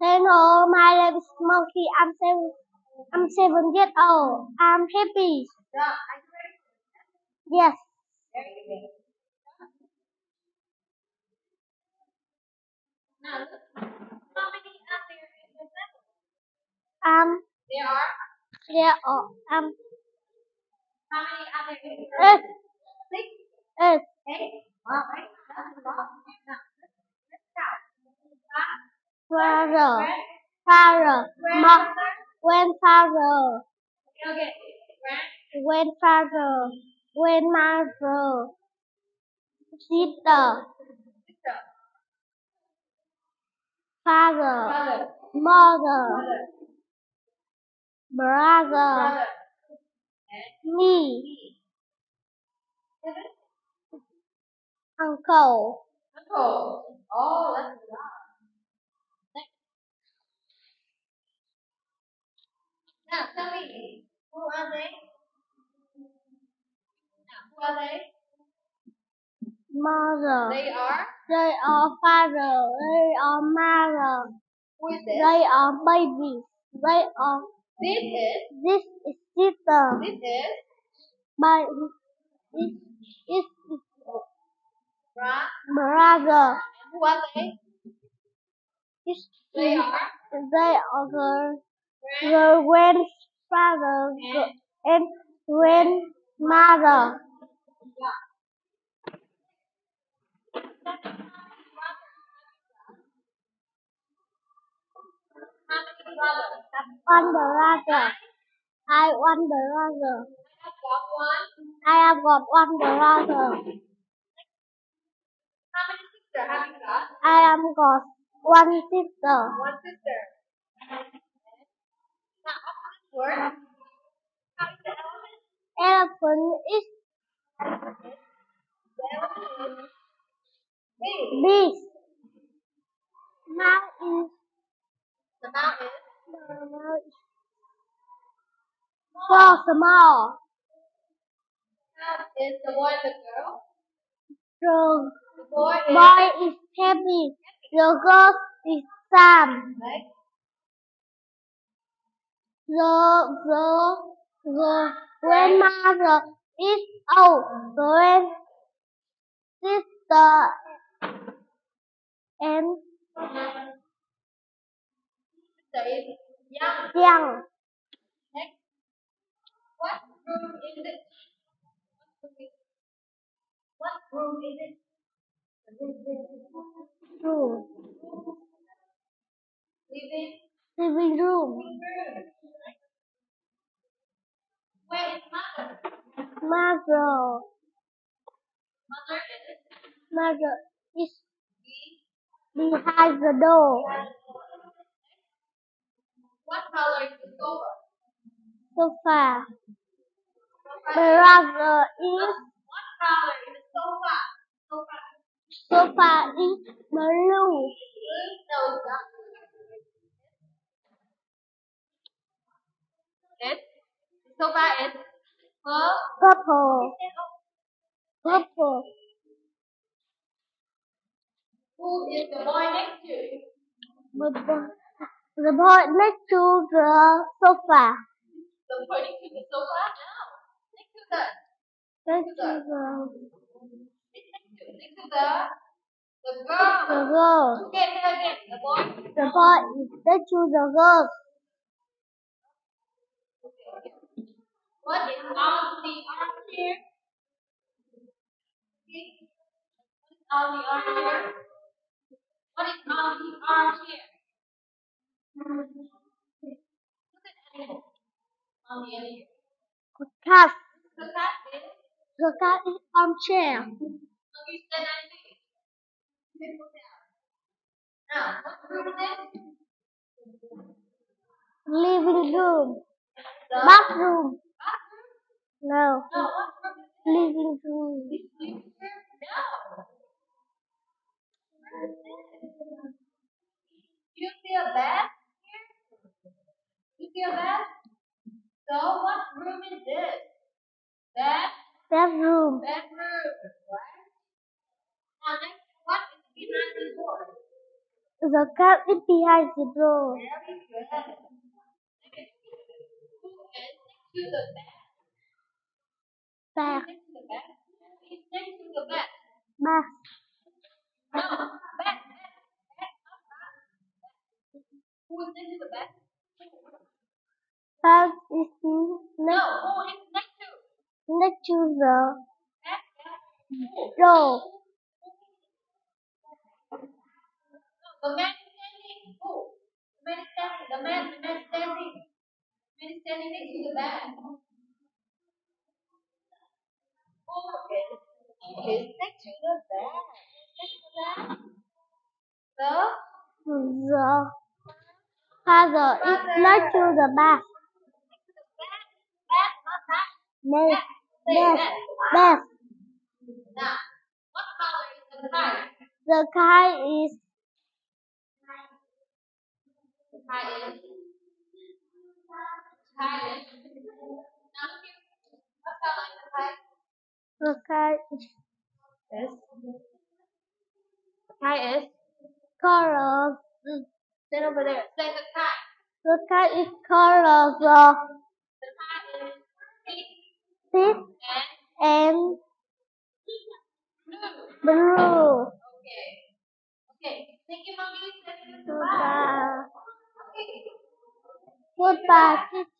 Hello, my name is Monkey. I'm seven. I'm seven years old. I'm happy. Yeah, are you ready? Yes. Very good. Now look. How many are there in the level? Um, There are. there are um How many are there eight, Six. eight right. That's a lot. Now let's let's count. Five. Father, Grand. father, mo- Grandfather. grandfather, Okay. Grand. grandfather, grandmother, sister, Sister. father, mother, brother, me. Uncle, Uncle. Oh, that's a lot. Next. Now tell me, who are they? Now, who are they? mother. They are. They are father. They are mother. Who is this? They are babies. They are. This is. This is sister. This is. My this is Right. brother. And who are they? This They are. they are the Grand. The grandfather and grandmother. Brothers? One brother. I one brother. I have got one. I have got one brother. How many sisters have you got? I have got one sister. One sister. Now, opposite word. How is the elephant? Is The big. big. Mouth is The mouth is so small. Is the boy the girl? The The boy is boy is happy. The girl is sad. right? The the the grandmother is old. Grand sister and young. young. Next. What room is it? What room is it? Room. Living Living room. room. Where is mother? Mother. Mother is Mother is behind the door. What color is the sofa? Sofa. Brother is what color is the sofa? Sofa. sofa is blue. No, not. The sofa is purple. Purple. Purple. Who is the boy next to? The, bo- the boy next to the sofa. So pointing to the sofa? No. Next to the Next to the, next to next to the the girl. the girl. Again, again. The boy. The boy is next to the girl. What is on the armchair? Okay. What is on the armchair? What is on the armchair? Look at the animal on the cat. The cat is. The cat is on chair. You said I think. Down. Now, what room is this? Living room. The Bathroom. No. No, what room is? Living room. This living room? No. Where is this? You see a bed here? You see a bed? So what room is this? Bed, Bedroom. bedroom, right? Next, what is behind the door? The cat is behind the door. Very good. Who is next to the bed? Next to the bed? bag, No, bed, bed, bed, not bed. Who is next to the bed? bag is No, next, who is next to? next to the Bed, bed. Who? The man is standing. Who? The man is standing. The man, the man is standing. The man is standing next to the bed. Who is, who is next to the bed? Next to the bed? The The father is next to the bag. next to the bed. Bed, not Say next, bed. bag. Now, what color is the kite? The kite is The kite is. Kite is. Now look here. What color is the the kite is Yes. The kite is. color. Mm. Stand over there. Say the kite. The kite is color of The kite is pink pink and blue. blue. Okay. Okay. Thank you, mommy. Goodbye. Okay. Goodbye, teacher.